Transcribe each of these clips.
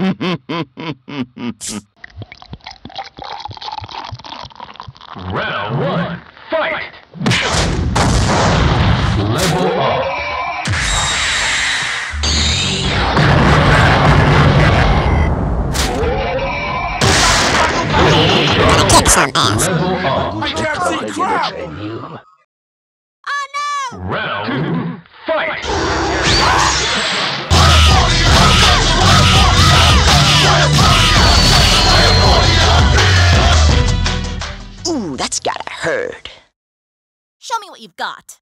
Round one, fight! Level up. Kick some ass. Level up. I can't see crap! Oh no! Round two, that's gotta hurt. Show me what you've got.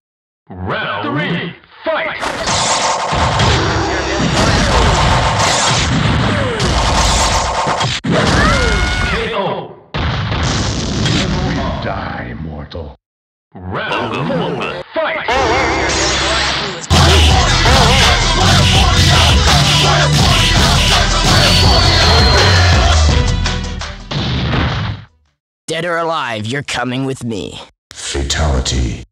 Round three, fight! KO. Die, mortal. Round four, fight! Dead or alive, you're coming with me. Fatality.